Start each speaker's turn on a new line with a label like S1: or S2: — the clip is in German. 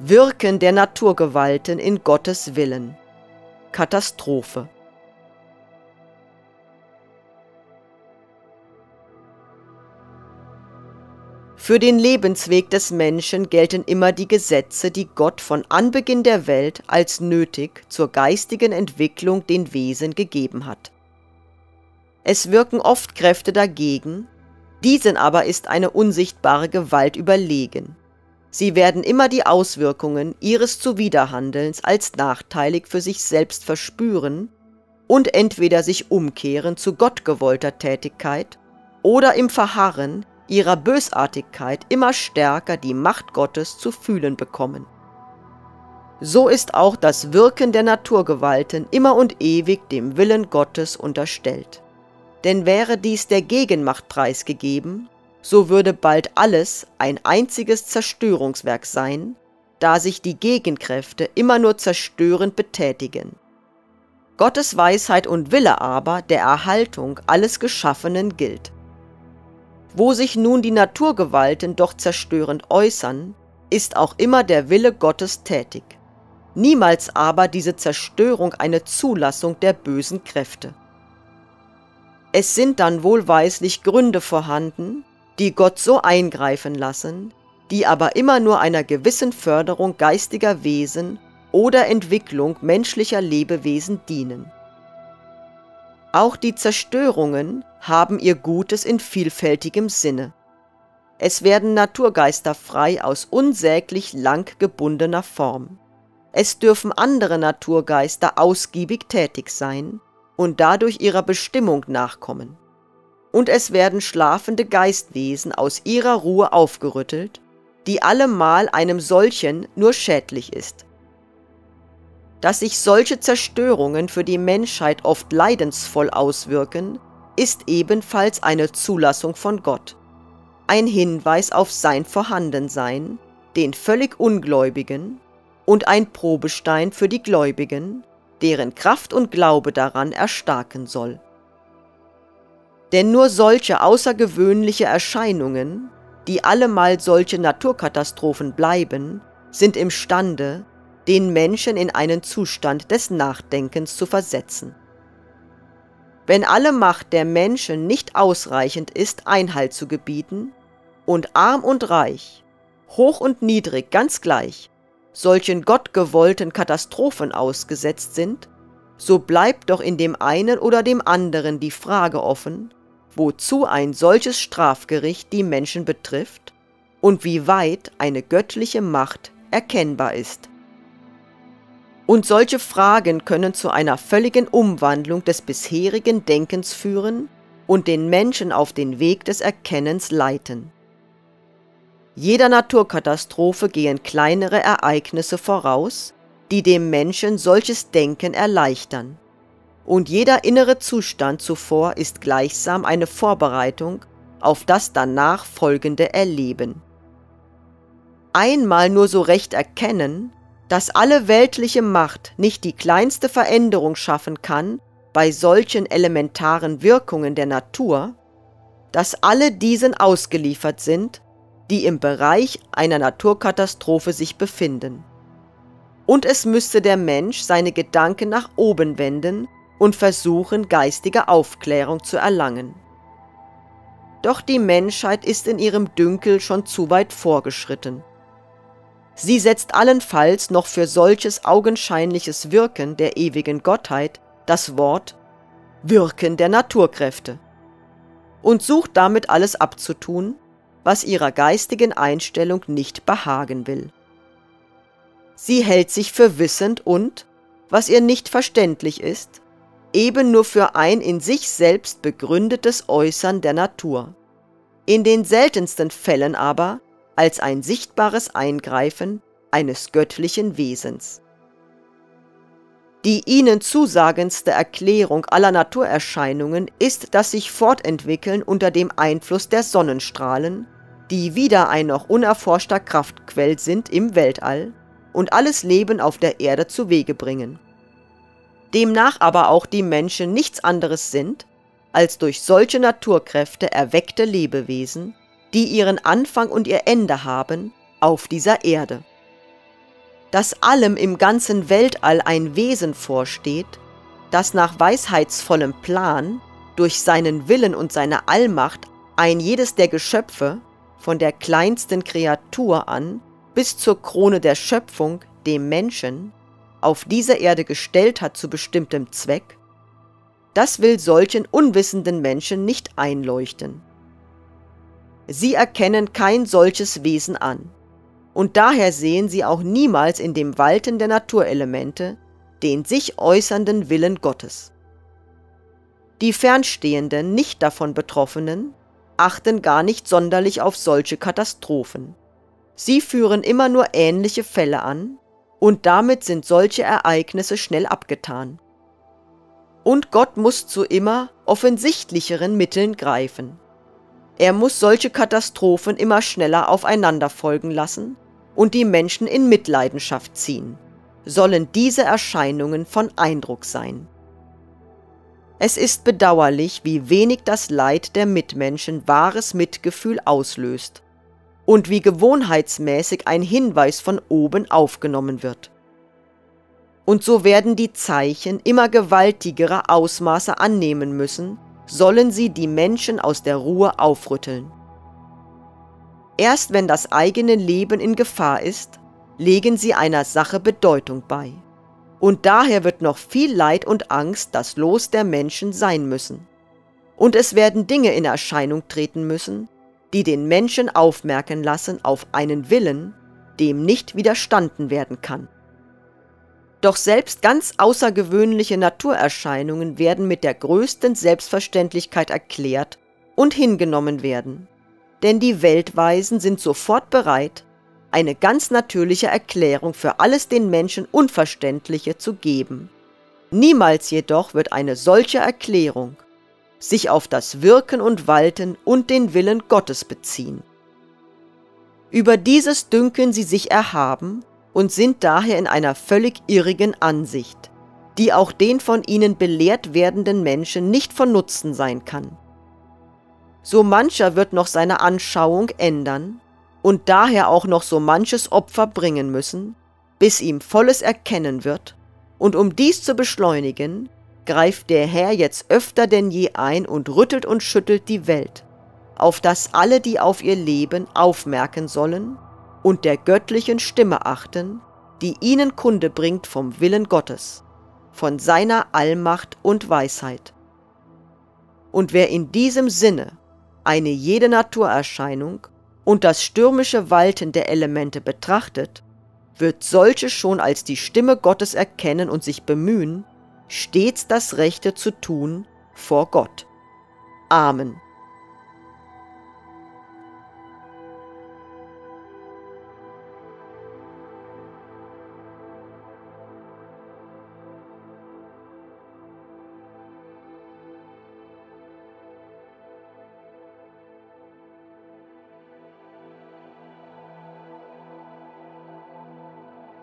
S1: Wirken der Naturgewalten in Gottes Willen. Katastrophe. Für den Lebensweg des Menschen gelten immer die Gesetze, die Gott von Anbeginn der Welt als nötig zur geistigen Entwicklung den Wesen gegeben hat. Es wirken oft Kräfte dagegen, diesen aber ist eine unsichtbare Gewalt überlegen. Sie werden immer die Auswirkungen ihres Zuwiderhandelns als nachteilig für sich selbst verspüren und entweder sich umkehren zu gottgewollter Tätigkeit oder im Verharren ihrer Bösartigkeit immer stärker die Macht Gottes zu fühlen bekommen. So ist auch das Wirken der Naturgewalten immer und ewig dem Willen Gottes unterstellt. Denn wäre dies der Gegenmacht preisgegeben, so würde bald alles ein einziges Zerstörungswerk sein, da sich die Gegenkräfte immer nur zerstörend betätigen. Gottes Weisheit und Wille aber der Erhaltung alles Geschaffenen gilt. Wo sich nun die Naturgewalten doch zerstörend äußern, ist auch immer der Wille Gottes tätig. Niemals aber diese Zerstörung eine Zulassung der bösen Kräfte. Es sind dann wohlweislich Gründe vorhanden, die Gott so eingreifen lassen, die aber immer nur einer gewissen Förderung geistiger Wesen oder Entwicklung menschlicher Lebewesen dienen. Auch die Zerstörungen haben ihr Gutes in vielfältigem Sinne. Es werden Naturgeister frei aus unsäglich lang gebundener Form. Es dürfen andere Naturgeister ausgiebig tätig sein und dadurch ihrer Bestimmung nachkommen. Und es werden schlafende Geistwesen aus ihrer Ruhe aufgerüttelt, die allemal einem solchen nur schädlich ist dass sich solche Zerstörungen für die Menschheit oft leidensvoll auswirken, ist ebenfalls eine Zulassung von Gott, ein Hinweis auf sein Vorhandensein, den völlig Ungläubigen, und ein Probestein für die Gläubigen, deren Kraft und Glaube daran erstarken soll. Denn nur solche außergewöhnliche Erscheinungen, die allemal solche Naturkatastrophen bleiben, sind imstande, den Menschen in einen Zustand des Nachdenkens zu versetzen. Wenn alle Macht der Menschen nicht ausreichend ist, Einhalt zu gebieten, und arm und reich, hoch und niedrig ganz gleich, solchen gottgewollten Katastrophen ausgesetzt sind, so bleibt doch in dem einen oder dem anderen die Frage offen, wozu ein solches Strafgericht die Menschen betrifft und wie weit eine göttliche Macht erkennbar ist. Und solche Fragen können zu einer völligen Umwandlung des bisherigen Denkens führen und den Menschen auf den Weg des Erkennens leiten. Jeder Naturkatastrophe gehen kleinere Ereignisse voraus, die dem Menschen solches Denken erleichtern. Und jeder innere Zustand zuvor ist gleichsam eine Vorbereitung auf das danach folgende Erleben. Einmal nur so recht erkennen, dass alle weltliche Macht nicht die kleinste Veränderung schaffen kann bei solchen elementaren Wirkungen der Natur, dass alle diesen ausgeliefert sind, die im Bereich einer Naturkatastrophe sich befinden. Und es müsste der Mensch seine Gedanken nach oben wenden und versuchen, geistige Aufklärung zu erlangen. Doch die Menschheit ist in ihrem Dünkel schon zu weit vorgeschritten. Sie setzt allenfalls noch für solches augenscheinliches Wirken der ewigen Gottheit das Wort Wirken der Naturkräfte und sucht damit alles abzutun, was ihrer geistigen Einstellung nicht behagen will. Sie hält sich für wissend und, was ihr nicht verständlich ist, eben nur für ein in sich selbst begründetes Äußern der Natur. In den seltensten Fällen aber als ein sichtbares Eingreifen eines göttlichen Wesens. Die ihnen zusagendste Erklärung aller Naturerscheinungen ist das sich Fortentwickeln unter dem Einfluss der Sonnenstrahlen, die wieder ein noch unerforschter Kraftquell sind im Weltall und alles Leben auf der Erde zu Wege bringen. Demnach aber auch die Menschen nichts anderes sind, als durch solche Naturkräfte erweckte Lebewesen, die ihren Anfang und ihr Ende haben auf dieser Erde. dass allem im ganzen Weltall ein Wesen vorsteht, das nach weisheitsvollem Plan durch seinen Willen und seine Allmacht ein jedes der Geschöpfe, von der kleinsten Kreatur an bis zur Krone der Schöpfung, dem Menschen, auf dieser Erde gestellt hat zu bestimmtem Zweck, das will solchen unwissenden Menschen nicht einleuchten. Sie erkennen kein solches Wesen an, und daher sehen sie auch niemals in dem Walten der Naturelemente den sich äußernden Willen Gottes. Die Fernstehenden, nicht davon Betroffenen, achten gar nicht sonderlich auf solche Katastrophen. Sie führen immer nur ähnliche Fälle an, und damit sind solche Ereignisse schnell abgetan. Und Gott muss zu immer offensichtlicheren Mitteln greifen. Er muss solche Katastrophen immer schneller aufeinander folgen lassen und die Menschen in Mitleidenschaft ziehen, sollen diese Erscheinungen von Eindruck sein. Es ist bedauerlich, wie wenig das Leid der Mitmenschen wahres Mitgefühl auslöst und wie gewohnheitsmäßig ein Hinweis von oben aufgenommen wird. Und so werden die Zeichen immer gewaltigere Ausmaße annehmen müssen, sollen sie die Menschen aus der Ruhe aufrütteln. Erst wenn das eigene Leben in Gefahr ist, legen sie einer Sache Bedeutung bei. Und daher wird noch viel Leid und Angst das Los der Menschen sein müssen. Und es werden Dinge in Erscheinung treten müssen, die den Menschen aufmerken lassen auf einen Willen, dem nicht widerstanden werden kann. Doch selbst ganz außergewöhnliche Naturerscheinungen werden mit der größten Selbstverständlichkeit erklärt und hingenommen werden. Denn die Weltweisen sind sofort bereit, eine ganz natürliche Erklärung für alles den Menschen Unverständliche zu geben. Niemals jedoch wird eine solche Erklärung sich auf das Wirken und Walten und den Willen Gottes beziehen. Über dieses dünken sie sich erhaben und sind daher in einer völlig irrigen Ansicht, die auch den von ihnen belehrt werdenden Menschen nicht von Nutzen sein kann. So mancher wird noch seine Anschauung ändern und daher auch noch so manches Opfer bringen müssen, bis ihm volles Erkennen wird, und um dies zu beschleunigen, greift der Herr jetzt öfter denn je ein und rüttelt und schüttelt die Welt, auf dass alle, die auf ihr leben, aufmerken sollen und der göttlichen Stimme achten, die ihnen Kunde bringt vom Willen Gottes, von seiner Allmacht und Weisheit. Und wer in diesem Sinne eine jede Naturerscheinung und das stürmische Walten der Elemente betrachtet, wird solche schon als die Stimme Gottes erkennen und sich bemühen, stets das Rechte zu tun vor Gott. Amen.